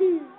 Mm-hmm.